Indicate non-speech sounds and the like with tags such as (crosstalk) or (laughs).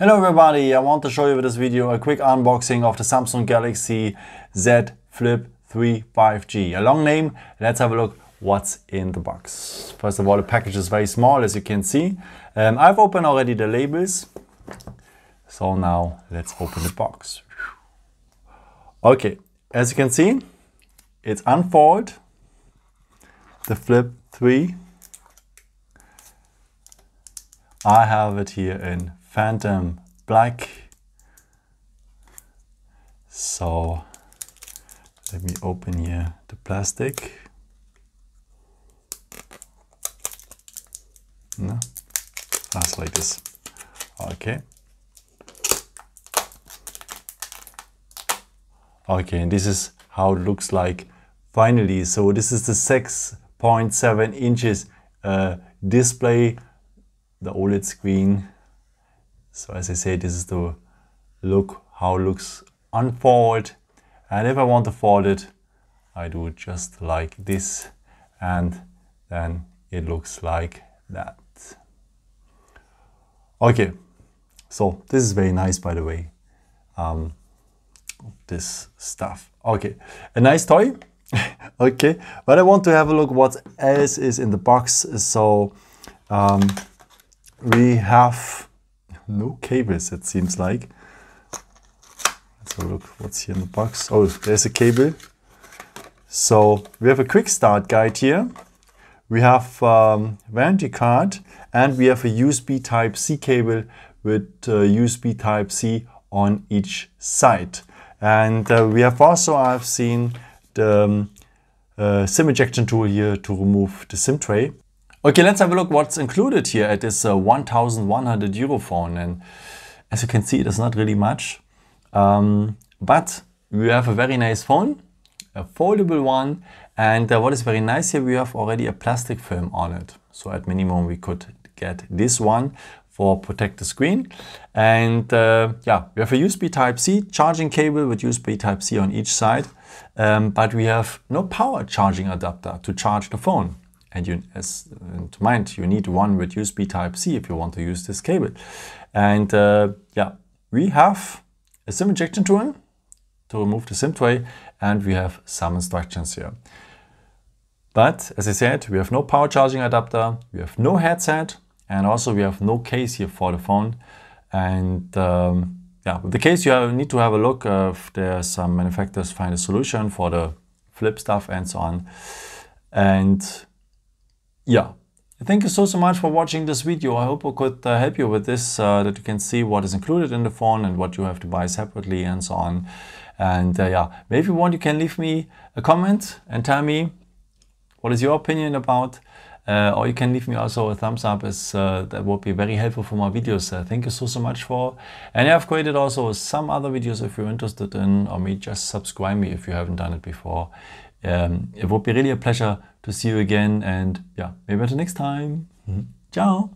Hello everybody, I want to show you with this video a quick unboxing of the Samsung Galaxy Z Flip 3 5G. A long name, let's have a look what's in the box. First of all, the package is very small as you can see. Um, I've opened already the labels. So now let's open the box. Okay, as you can see, it's unfold the Flip 3. I have it here in Phantom Black. So let me open here the plastic. No, fast like this. Okay. Okay, and this is how it looks like finally. So this is the 6.7 inches uh, display, the OLED screen so as I say, this is the look, how it looks unfold. And if I want to fold it, I do it just like this. And then it looks like that. Okay, so this is very nice, by the way. Um, this stuff. Okay, a nice toy. (laughs) okay, but I want to have a look what else is in the box. So um, we have no cables it seems like. Let's have a look what's here in the box. Oh, there's a cable. So we have a quick start guide here. We have um, warranty card and we have a USB type C cable with uh, USB type C on each side. And uh, we have also, I've seen the um, uh, SIM ejection tool here to remove the SIM tray. Okay, let's have a look what's included here at this uh, 1100 euro phone. And as you can see, it's not really much. Um, but we have a very nice phone, a foldable one. And uh, what is very nice here, we have already a plastic film on it. So at minimum, we could get this one for protect the screen. And uh, yeah, we have a USB Type-C charging cable with USB Type-C on each side. Um, but we have no power charging adapter to charge the phone. And you, as to mind, you need one with USB Type-C if you want to use this cable. And uh, yeah, we have a SIM injection tool to remove the SIM tray, and we have some instructions here. But as I said, we have no power charging adapter, we have no headset, and also we have no case here for the phone. And um, yeah, with the case you have, need to have a look if there's some manufacturers find a solution for the flip stuff and so on. And yeah, thank you so, so much for watching this video. I hope I could uh, help you with this, uh, that you can see what is included in the phone and what you have to buy separately and so on. And uh, yeah, maybe you want, you can leave me a comment and tell me what is your opinion about uh, or you can leave me also a thumbs up as uh, that would be very helpful for my videos. Uh, thank you so so much for. And I've created also some other videos if you're interested in, or me just subscribe me if you haven't done it before. Um, it would be really a pleasure to see you again and yeah, maybe until next time. Ciao.